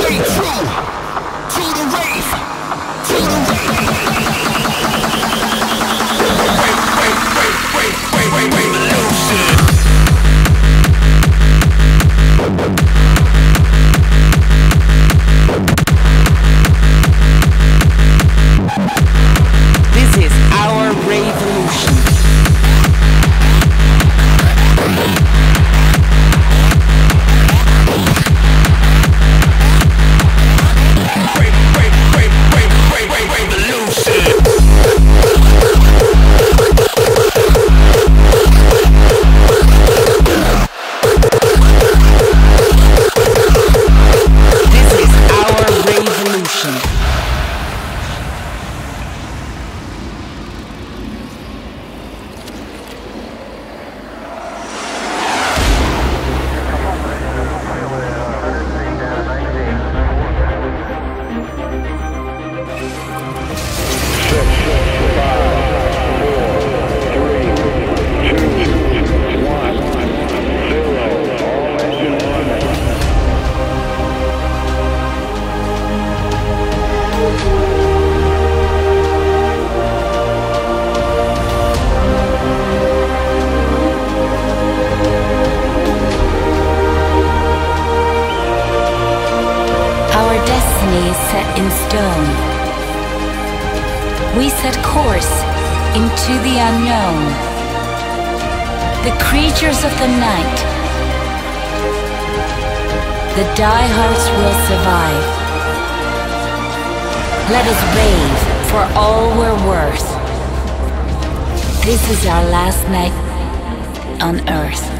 Stay true! Destiny is set in stone. We set course into the unknown. The creatures of the night, the diehards will survive. Let us rave for all we're worth. This is our last night on Earth.